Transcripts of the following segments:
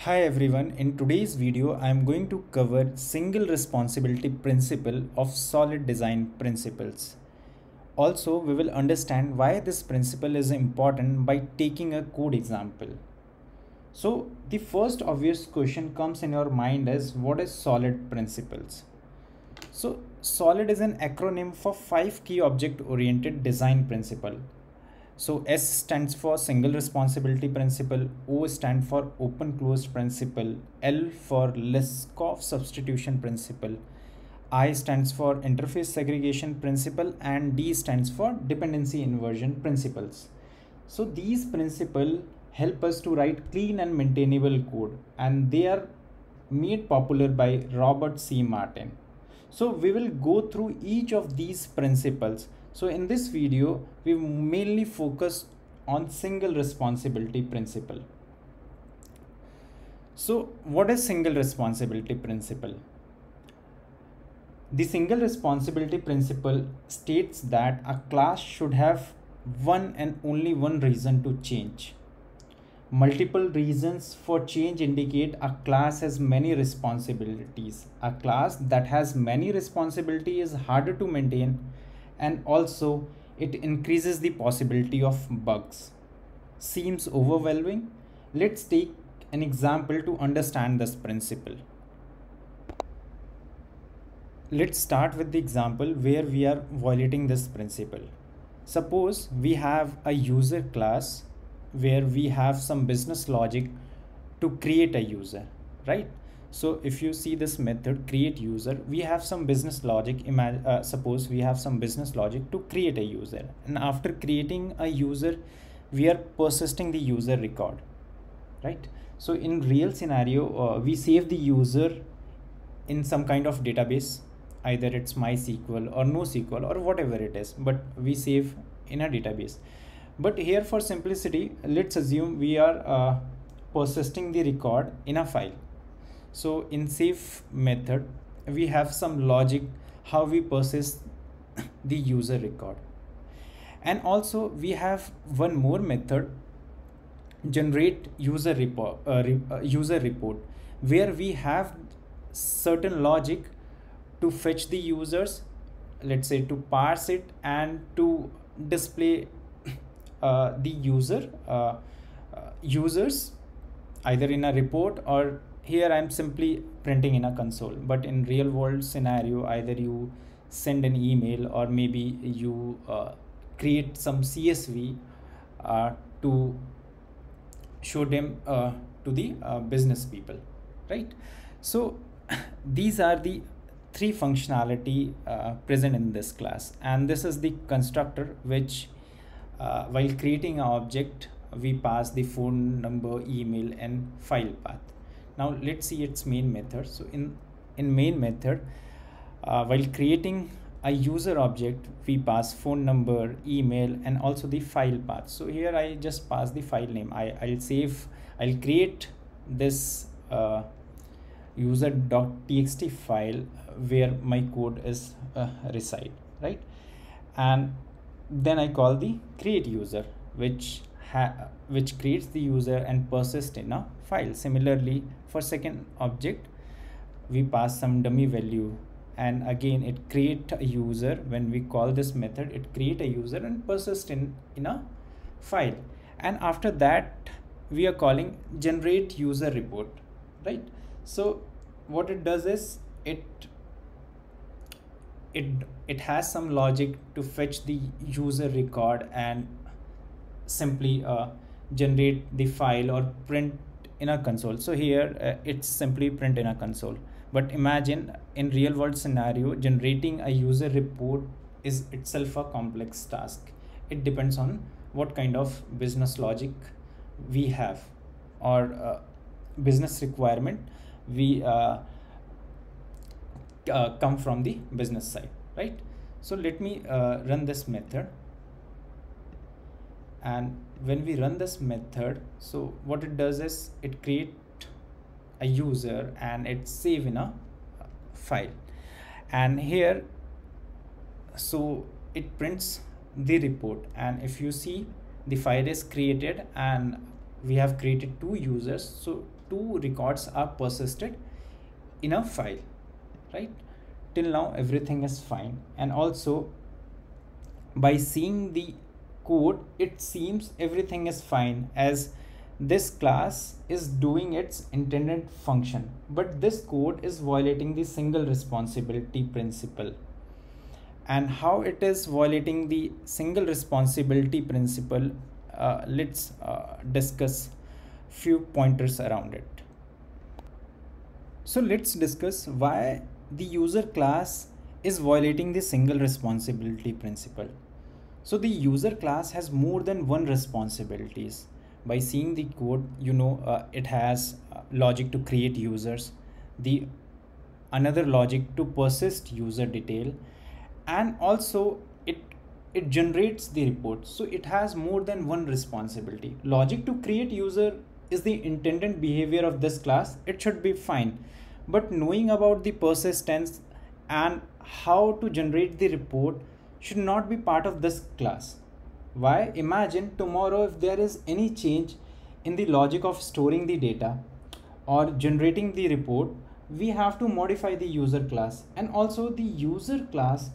Hi everyone, in today's video I am going to cover single responsibility principle of solid design principles. Also, we will understand why this principle is important by taking a code example. So, the first obvious question comes in your mind is what is solid principles? So, solid is an acronym for five key object oriented design principle so S stands for single responsibility principle, O stand for open closed principle, L for Liskov substitution principle, I stands for interface segregation principle and D stands for dependency inversion principles. So these principles help us to write clean and maintainable code and they are made popular by Robert C. Martin. So we will go through each of these principles so in this video, we mainly focus on single responsibility principle. So what is single responsibility principle? The single responsibility principle states that a class should have one and only one reason to change. Multiple reasons for change indicate a class has many responsibilities. A class that has many responsibilities is harder to maintain and also it increases the possibility of bugs. Seems overwhelming? Let's take an example to understand this principle. Let's start with the example where we are violating this principle. Suppose we have a user class where we have some business logic to create a user, right? So if you see this method create user, we have some business logic. Uh, suppose we have some business logic to create a user and after creating a user, we are persisting the user record, right? So in real scenario, uh, we save the user in some kind of database, either it's MySQL or NoSQL or whatever it is, but we save in a database. But here for simplicity, let's assume we are uh, persisting the record in a file so in save method we have some logic how we persist the user record. And also we have one more method generate user report uh, re uh, user report where we have certain logic to fetch the users let's say to parse it and to display uh, the user uh, uh, users either in a report or here i'm simply printing in a console but in real world scenario either you send an email or maybe you uh, create some csv uh, to show them uh, to the uh, business people right? So these are the three functionality uh, present in this class. And this is the constructor which uh, while creating an object we pass the phone number email and file path now let's see its main method. So in in main method uh, while creating a user object we pass phone number email and also the file path. So here i just pass the file name. I i'll save i'll create this uh, user.txt file where my code is uh, reside right? And then i call the create user which which creates the user and persist in a file. Similarly for second object we pass some dummy value. And again it create a user. When we call this method it create a user and persist in in a file. And after that we are calling generate user report right? So what it does is it it it has some logic to fetch the user record and simply uh, generate the file or print in a console. So here uh, it's simply print in a console. But imagine in real world scenario generating a user report is itself a complex task. It depends on what kind of business logic we have or uh, business requirement we uh, uh, come from the business side right? So let me uh, run this method and when we run this method so what it does is it create a user and it save in a file. And here so it prints the report. And if you see the file is created and we have created two users. So two records are persisted in a file right? Till now everything is fine. And also by seeing the code it seems everything is fine as this class is doing its intended function. But this code is violating the single responsibility principle. And how it is violating the single responsibility principle uh, let's uh, discuss few pointers around it. So let's discuss why the user class is violating the single responsibility principle so the user class has more than one responsibilities. By seeing the code you know uh, it has uh, logic to create users the another logic to persist user detail and also it it generates the report. So it has more than one responsibility. Logic to create user is the intended behavior of this class. It should be fine. But knowing about the persistence and how to generate the report should not be part of this class why? Imagine tomorrow if there is any change in the logic of storing the data or generating the report, we have to modify the user class and also the user class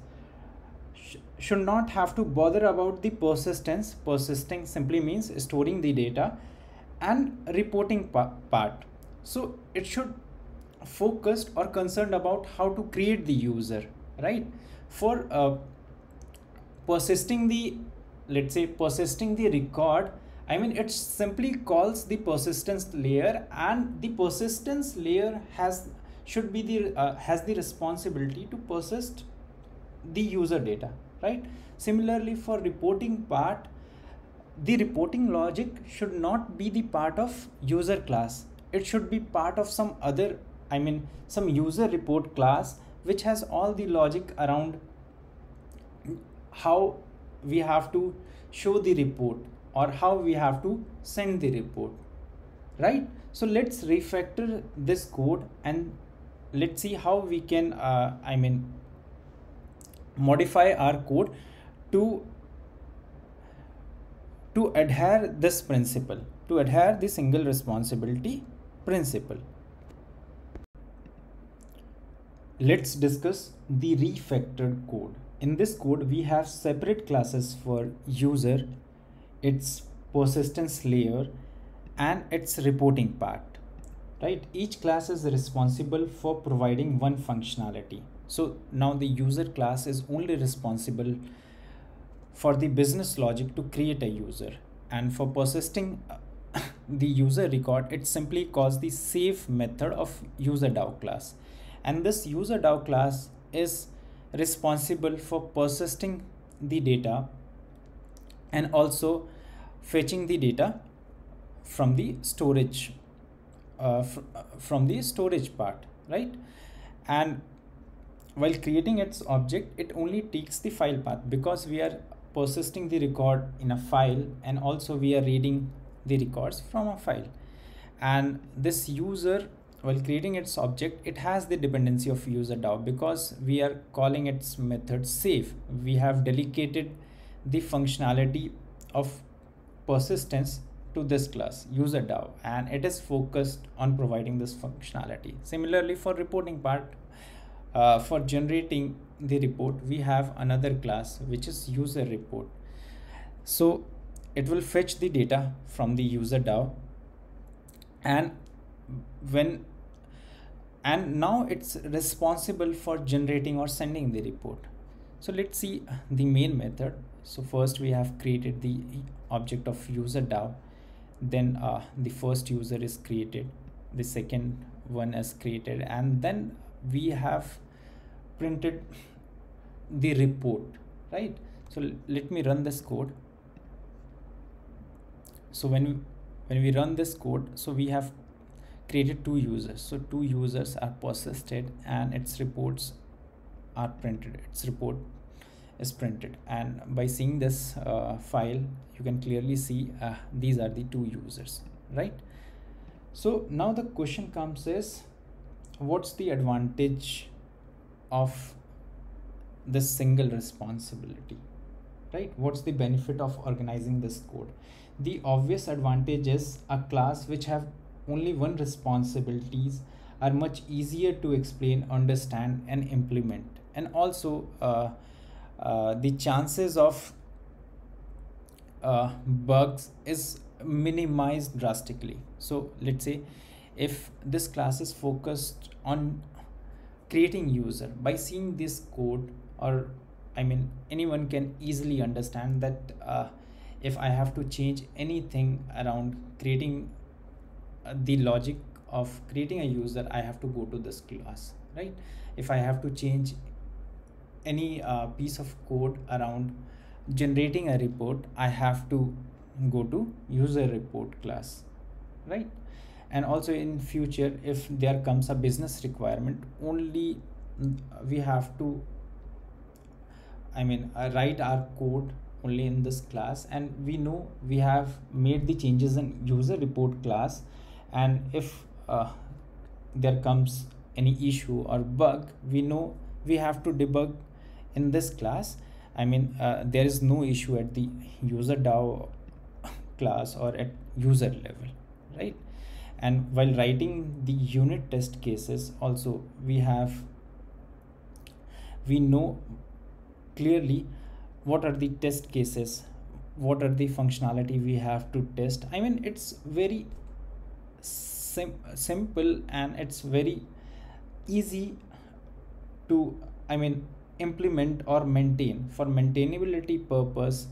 sh should not have to bother about the persistence. Persisting simply means storing the data and reporting pa part. So it should focused or concerned about how to create the user, right? For uh, persisting the let's say persisting the record I mean it simply calls the persistence layer and the persistence layer has should be the uh, has the responsibility to persist the user data right? Similarly for reporting part the reporting logic should not be the part of user class. It should be part of some other i mean some user report class which has all the logic around how we have to show the report or how we have to send the report right? So let's refactor this code and let's see how we can uh, i mean modify our code to to adhere this principle to adhere the single responsibility principle. Let's discuss the refactored code in this code we have separate classes for user its persistence layer and its reporting part right? Each class is responsible for providing one functionality. So now the user class is only responsible for the business logic to create a user and for persisting the user record it simply calls the save method of user DAO class. And this user DAO class is responsible for persisting the data and also fetching the data from the storage uh, fr uh, from the storage part right? And while creating its object it only takes the file path because we are persisting the record in a file and also we are reading the records from a file. And this user while creating its object it has the dependency of user DAO because we are calling its method save we have delegated the functionality of persistence to this class user DAO and it is focused on providing this functionality. Similarly for reporting part uh, for generating the report we have another class which is user report. So it will fetch the data from the user DAO and when and now it's responsible for generating or sending the report. So let's see the main method. So first we have created the object of user DAO. Then uh, the first user is created the second one is created and then we have printed the report right? So let me run this code. So when when we run this code so we have created two users. So two users are persisted and its reports are printed. Its report is printed. And by seeing this uh, file you can clearly see uh, these are the two users right? So now the question comes is what's the advantage of this single responsibility right? What's the benefit of organizing this code? The obvious advantage is a class which have only one responsibilities are much easier to explain understand and implement. And also uh, uh, the chances of uh, bugs is minimized drastically. So let's say if this class is focused on creating user by seeing this code or i mean anyone can easily understand that uh, if i have to change anything around creating the logic of creating a user i have to go to this class right? If i have to change any uh, piece of code around generating a report i have to go to user report class right? And also in future if there comes a business requirement only we have to i mean uh, write our code only in this class. And we know we have made the changes in user report class and if uh, there comes any issue or bug we know we have to debug in this class. I mean uh, there is no issue at the user dao class or at user level right? And while writing the unit test cases also we have we know clearly what are the test cases what are the functionality we have to test. I mean it's very sim- simple and it's very easy to i mean implement or maintain. For maintainability purpose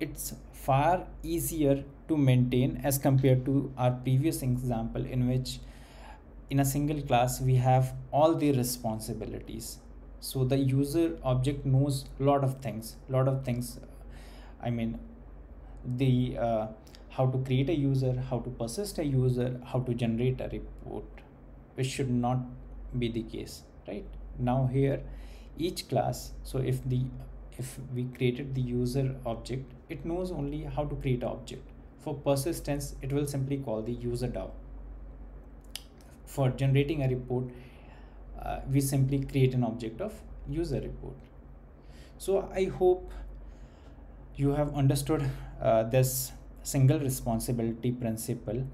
it's far easier to maintain as compared to our previous example in which in a single class we have all the responsibilities. So the user object knows a lot of things lot of things i mean the uh, how to create a user how to persist a user how to generate a report which should not be the case right? Now here each class so if the if we created the user object it knows only how to create an object. For persistence it will simply call the user DAO. For generating a report uh, we simply create an object of user report. So i hope you have understood uh, this single responsibility principle.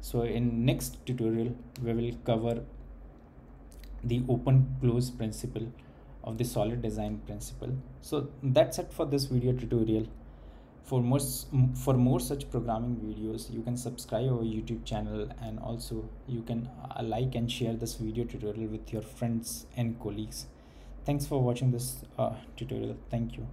So in next tutorial we will cover the open close principle of the solid design principle. So that's it for this video tutorial. For more for more such programming videos you can subscribe our youtube channel and also you can uh, like and share this video tutorial with your friends and colleagues. Thanks for watching this uh, tutorial. Thank you